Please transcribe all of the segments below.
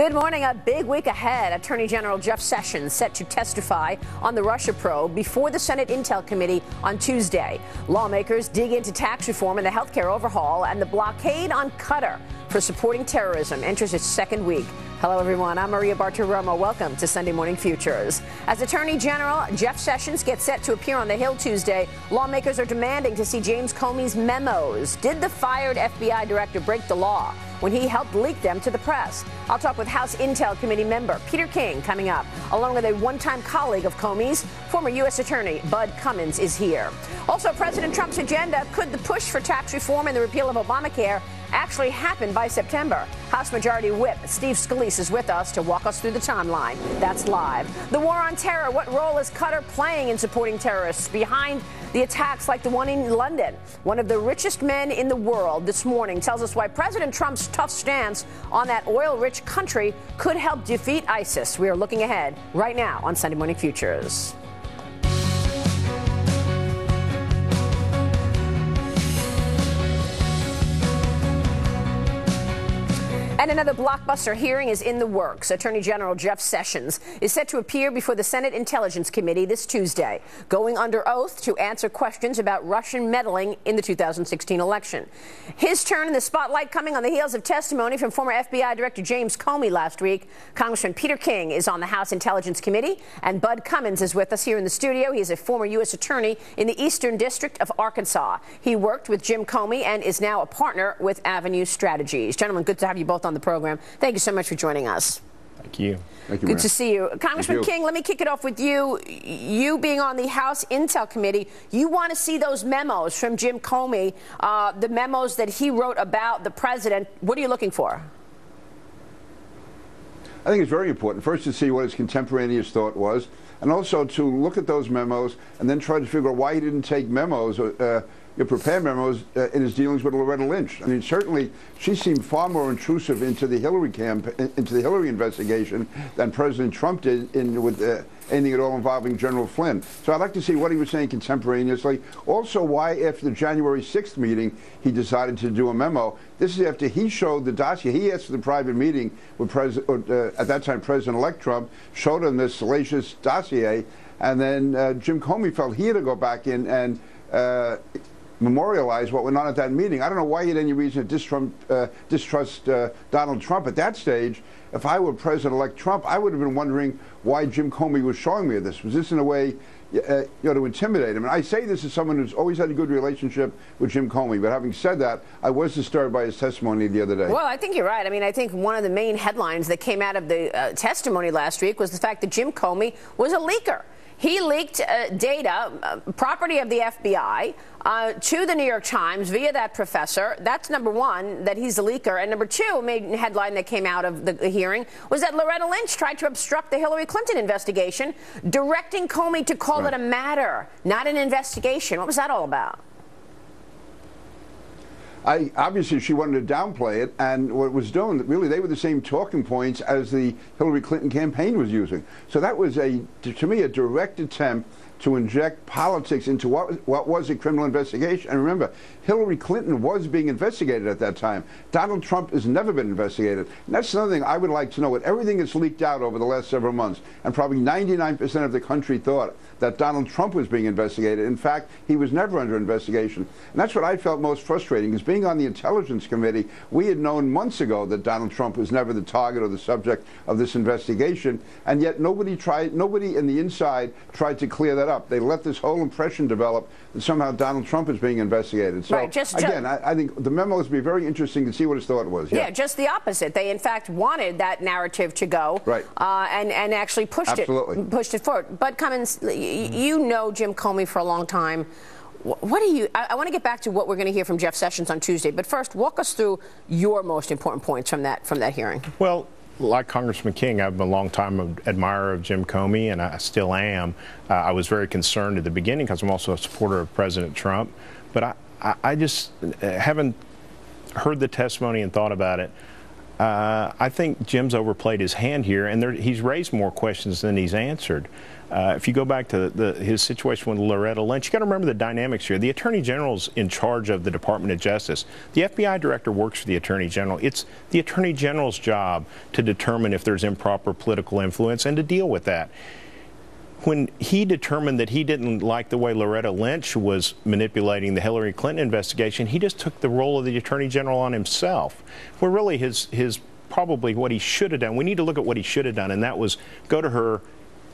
Good morning. A big week ahead. Attorney General Jeff Sessions set to testify on the Russia probe before the Senate Intel Committee on Tuesday. Lawmakers dig into tax reform and the health care overhaul, and the blockade on Qatar for supporting terrorism enters its second week. Hello, everyone. I'm Maria Bartiromo. Welcome to Sunday Morning Futures. As Attorney General Jeff Sessions gets set to appear on the Hill Tuesday, lawmakers are demanding to see James Comey's memos. Did the fired FBI director break the law when he helped leak them to the press? I'll talk with House Intel Committee member Peter King coming up, along with a one time colleague of Comey's, former U.S. Attorney Bud Cummins, is here. Also, President Trump's agenda could the push for tax reform and the repeal of Obamacare actually happen by September. House Majority Whip Steve Scalise is with us to walk us through the timeline. That's live. The war on terror. What role is Qatar playing in supporting terrorists behind the attacks like the one in London? One of the richest men in the world this morning tells us why President Trump's tough stance on that oil rich country could help defeat ISIS. We are looking ahead right now on Sunday Morning Futures. And another blockbuster hearing is in the works. Attorney General Jeff Sessions is set to appear before the Senate Intelligence Committee this Tuesday, going under oath to answer questions about Russian meddling in the 2016 election. His turn in the spotlight coming on the heels of testimony from former FBI Director James Comey last week. Congressman Peter King is on the House Intelligence Committee, and Bud Cummins is with us here in the studio. He is a former U.S. Attorney in the Eastern District of Arkansas. He worked with Jim Comey and is now a partner with Avenue Strategies. Gentlemen, good to have you both on on the program. Thank you so much for joining us. Thank you. Thank you. Good Maria. to see you. Congressman you. King, let me kick it off with you. You being on the House Intel Committee, you want to see those memos from Jim Comey, uh, the memos that he wrote about the president. What are you looking for? I think it's very important, first to see what his contemporaneous thought was, and also to look at those memos and then try to figure out why he didn't take memos, uh, you prepare memos uh, in his dealings with Loretta Lynch. I mean, certainly she seemed far more intrusive into the Hillary camp, into the Hillary investigation than President Trump did in with uh, anything at all involving General Flynn. So I'd like to see what he was saying contemporaneously. Also, why after the January 6th meeting he decided to do a memo. This is after he showed the dossier. He asked for the private meeting with President, uh, at that time President-elect Trump, showed him this salacious dossier, and then uh, Jim Comey felt he had to go back in and uh, memorialize what went on at that meeting. I don't know why he had any reason to distrust, uh, distrust uh, Donald Trump at that stage. If I were President-elect Trump, I would have been wondering why Jim Comey was showing me this. Was this in a way, uh, you know, to intimidate him? And I say this as someone who's always had a good relationship with Jim Comey. But having said that, I was disturbed by his testimony the other day. Well, I think you're right. I mean, I think one of the main headlines that came out of the uh, testimony last week was the fact that Jim Comey was a leaker. He leaked uh, data, uh, property of the FBI, uh, to the New York Times via that professor. That's number one, that he's a leaker. And number two, a main headline that came out of the hearing was that Loretta Lynch tried to obstruct the Hillary Clinton investigation, directing Comey to call right. it a matter, not an investigation. What was that all about? I, obviously, she wanted to downplay it, and what it was doing, really, they were the same talking points as the Hillary Clinton campaign was using. So that was a, to me, a direct attempt to inject politics into what, what was a criminal investigation. And remember, Hillary Clinton was being investigated at that time. Donald Trump has never been investigated. And that's another thing I would like to know. With everything that's leaked out over the last several months, and probably 99% of the country thought that Donald Trump was being investigated. In fact, he was never under investigation. And that's what I felt most frustrating, is being on the Intelligence Committee, we had known months ago that Donald Trump was never the target or the subject of this investigation, and yet nobody tried, nobody in the inside tried to clear that up. They let this whole impression develop that somehow Donald Trump is being investigated. So right, just, again, I, I, think the memo would be very interesting to see what his thought was. Yeah. yeah. just the opposite. They in fact wanted that narrative to go, right, uh, and and actually pushed Absolutely. it, pushed it forward. But Cummins, mm-hmm. you know Jim Comey for a long time. What do you? I, I want to get back to what we're going to hear from Jeff Sessions on Tuesday, but first, walk us through your most important points from that from that hearing. Well, like Congressman King, I've been a long time admirer of Jim Comey, and I still am. Uh, I was very concerned at the beginning because I'm also a supporter of President Trump, but I, I, I just haven't heard the testimony and thought about it. Uh, I think Jim's overplayed his hand here, and there, he's raised more questions than he's answered. Uh, if you go back to the, his situation with Loretta Lynch, you got to remember the dynamics here. The Attorney General's in charge of the Department of Justice. The FBI Director works for the Attorney General. It's the Attorney General's job to determine if there's improper political influence and to deal with that when he determined that he didn't like the way Loretta Lynch was manipulating the Hillary Clinton investigation, he just took the role of the Attorney General on himself. Where really his his probably what he should have done. We need to look at what he should have done, and that was go to her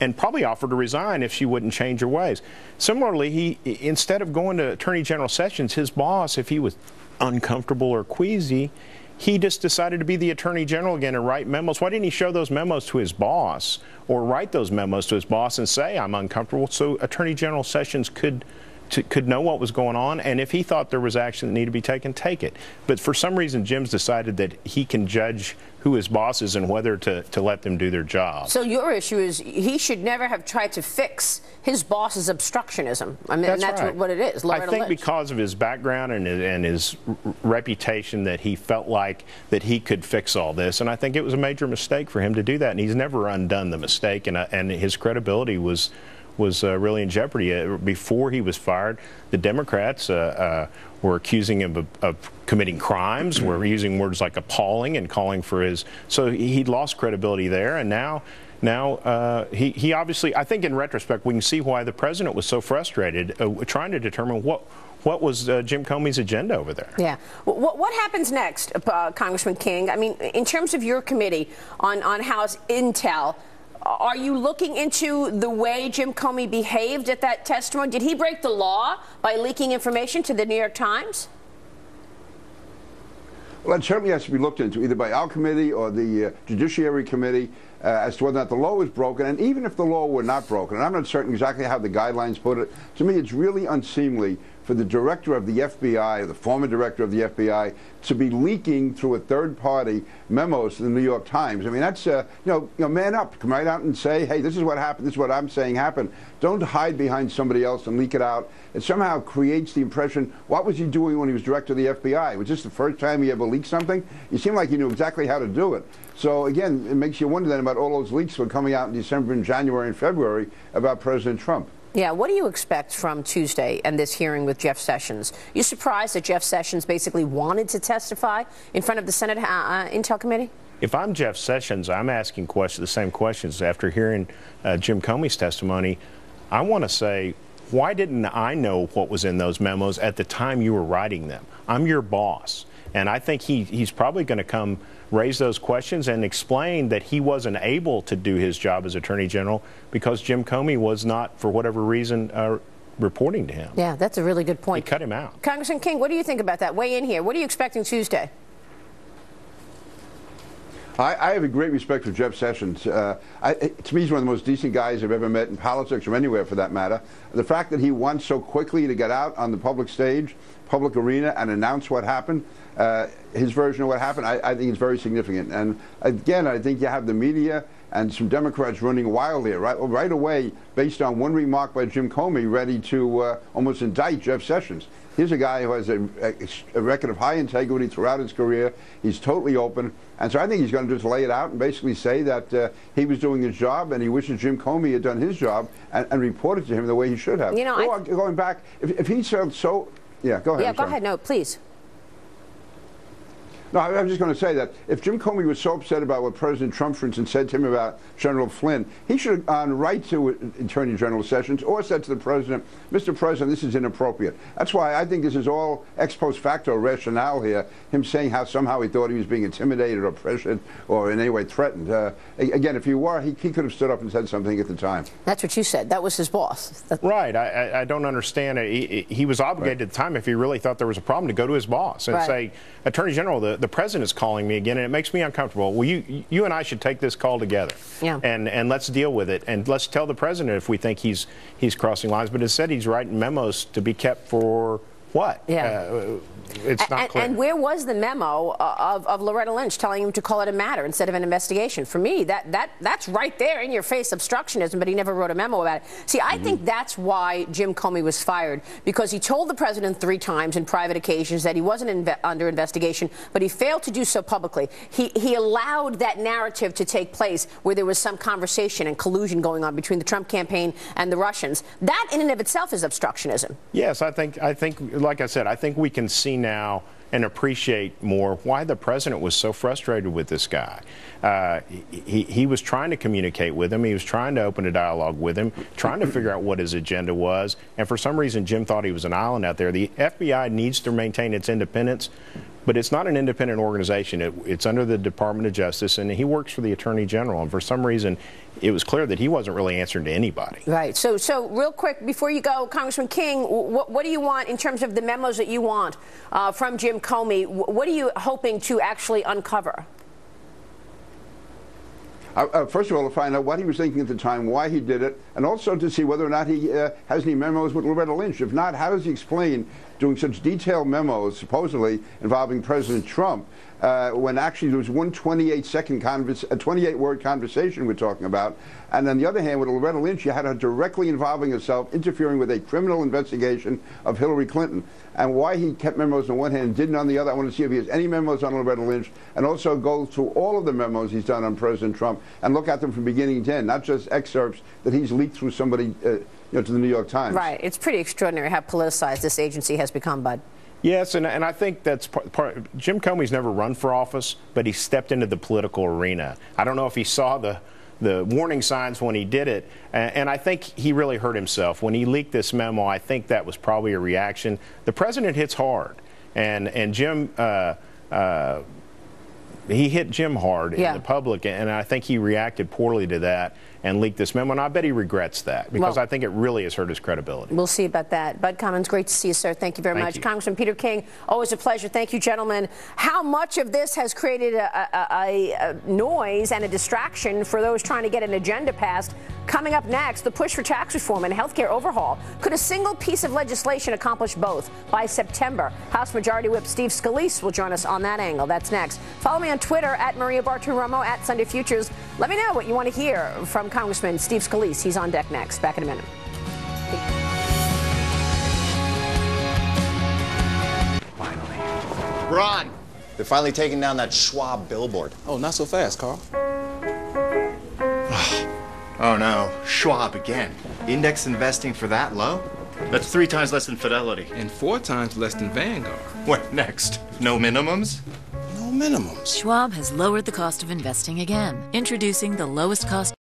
and probably offer to resign if she wouldn't change her ways. Similarly, he instead of going to Attorney General Sessions, his boss, if he was uncomfortable or queasy, he just decided to be the attorney general again and write memos. Why didn't he show those memos to his boss or write those memos to his boss and say, I'm uncomfortable? So Attorney General Sessions could to, could know what was going on, and if he thought there was action that needed to be taken, take it. But for some reason, Jim's decided that he can judge who his boss is and whether to, to let them do their job. So your issue is he should never have tried to fix his boss's obstructionism. I mean, that's, that's right. what it is. Loretta I think Lynch. because of his background and, and his reputation that he felt like that he could fix all this, and I think it was a major mistake for him to do that, and he's never undone the mistake, and, uh, and his credibility was was uh, really in jeopardy. Uh, before he was fired, the Democrats uh, uh were accusing him of, of committing crimes, were using words like appalling and calling for his. So he'd lost credibility there, and now. Now, uh, he, he obviously, I think in retrospect, we can see why the president was so frustrated uh, trying to determine what what was uh, Jim Comey's agenda over there? Yeah. What, what happens next, uh, Congressman King? I mean, in terms of your committee on, on House Intel, are you looking into the way Jim Comey behaved at that testimony? Did he break the law by leaking information to the New York Times? Well, it certainly has to be looked into, either by our committee or the uh, Judiciary Committee, uh, as to whether or not the law was broken. And even if the law were not broken, and I'm not certain exactly how the guidelines put it, to me it's really unseemly for the director of the FBI, the former director of the FBI, to be leaking through a third party memos to the New York Times. I mean, that's, uh, you, know, you know, man up. Come right out and say, hey, this is what happened. This is what I'm saying happened. Don't hide behind somebody else and leak it out. It somehow creates the impression, what was he doing when he was director of the FBI? Was this the first time he ever leaked something? You seem like he knew exactly how to do it. So again, it makes you wonder then about all those leaks that were coming out in December and January and February about President Trump. Yeah, what do you expect from Tuesday and this hearing with Jeff Sessions? You surprised that Jeff Sessions basically wanted to testify in front of the Senate uh, uh, Intel Committee? If I'm Jeff Sessions, I'm asking questions, the same questions after hearing uh, Jim Comey's testimony. I want to say, why didn't I know what was in those memos at the time you were writing them? I'm your boss. And I think he, he's probably going to come raise those questions and explain that he wasn't able to do his job as Attorney General because Jim Comey was not, for whatever reason, uh, reporting to him. Yeah, that's a really good point. He cut him out. Congressman King, what do you think about that? Weigh in here. What are you expecting Tuesday? I, I, have a great respect for Jeff Sessions. Uh, I, to me, he's one of the most decent guys I've ever met in politics or anywhere for that matter. The fact that he wants so quickly to get out on the public stage, public arena, and announce what happened, uh, his version of what happened, I, I, think is very significant. And again, I think you have the media and some Democrats running wild here right, right away based on one remark by Jim Comey ready to uh, almost indict Jeff Sessions. Here's a guy who has a, a, record of high integrity throughout his career. He's totally open. And so I think he's going to just lay it out and basically say that uh, he was doing his job and he wishes Jim Comey had done his job and, and reported to him the way he should have. You know, Go, going back, if, if he said so, yeah, go ahead. Yeah, go ahead. No, please. No, I was just going to say that if Jim Comey was so upset about what President Trump, for instance, said to him about General Flynn, he should have gone right to Attorney General Sessions or said to the President, Mr. President, this is inappropriate. That's why I think this is all ex post facto rationale here, him saying how somehow he thought he was being intimidated or pressured or in any way threatened. Uh, again, if he were, he, he, could have stood up and said something at the time. That's what you said. That was his boss. right. I, I, don't understand. He, he was obligated right. at the time, if he really thought there was a problem, to go to his boss and right. say, Attorney General, the, the president is calling me again, and it makes me uncomfortable. Well, you you and I should take this call together, yeah. and and let's deal with it, and let's tell the president if we think he's he's crossing lines. But instead, he's writing memos to be kept for what? Yeah. Uh, it's not and, clear. and where was the memo uh, of, of Loretta Lynch telling him to call it a matter instead of an investigation? For me, that, that that's right there in your face obstructionism, but he never wrote a memo about it. See, I Mm-hmm. think that's why Jim Comey was fired because he told the president three times in private occasions that he wasn't inve- under investigation, but he failed to do so publicly. He, he allowed that narrative to take place where there was some conversation and collusion going on between the Trump campaign and the Russians. That in and of itself is obstructionism. Yes, I think I think like I said, I think we can see now and appreciate more why the president was so frustrated with this guy. Uh, he, he was trying to communicate with him. He was trying to open a dialogue with him, trying to figure out what his agenda was. And for some reason, Jim thought he was an island out there. The FBI needs to maintain its independence, but it's not an independent organization. It, it's under the Department of Justice, and he works for the Attorney General. And for some reason, it was clear that he wasn't really answering to anybody. Right. So, so real quick before you go, Congressman King, what, what do you want in terms of the memos that you want uh, from Jim Comey? What are you hoping to actually uncover? Uh, uh, first of all, to find out what he was thinking at the time, why he did it, and also to see whether or not he uh, has any memos with Loretta Lynch. If not, how does he explain doing such detailed memos, supposedly involving President Trump, uh, when actually there was one 28 second a 28 word conversation we're talking about. And on the other hand, with Loretta Lynch, you had her directly involving herself, interfering with a criminal investigation of Hillary Clinton. And why he kept memos on one hand and didn't on the other, I want to see if he has any memos on Loretta Lynch, and also go through all of the memos he's done on President Trump and look at them from beginning to end, not just excerpts that he's leaked through somebody, uh, you know, to the New York Times. Right. It's pretty extraordinary how politicized this agency has become, Bud. Yes, and, and I think that's part, part. Jim Comey's never run for office, but he stepped into the political arena. I don't know if he saw the the warning signs when he did it, and, and I think he really hurt himself when he leaked this memo. I think that was probably a reaction. The president hits hard, and and Jim. Uh, uh, he hit Jim hard Yeah. in the public, and I think he reacted poorly to that and leaked this memo. And I bet he regrets that because Well- I think it really has hurt his credibility. We'll see about that. Bud Cummins, great to see you, sir. Thank you very Thank much. you. Congressman Peter King, always a pleasure. Thank you, gentlemen. How much of this has created a, a, a, a noise and a distraction for those trying to get an agenda passed? Coming up next, the push for tax reform and healthcare overhaul. Could a single piece of legislation accomplish both by September? House Majority Whip Steve Scalise will join us on that angle. That's next. Follow me on Twitter at Maria Bartiromo at Sunday Futures. Let me know what you want to hear from Congressman Steve Scalise. He's on deck next. Back in a minute. Ron! They're finally taking down that Schwab billboard. Oh, not so fast, Carl. Oh no, Schwab again. Index investing for that low? That's three times less than Fidelity. And four times less than Vanguard. What next? No minimums? No minimums. Schwab has lowered the cost of investing again, introducing the lowest cost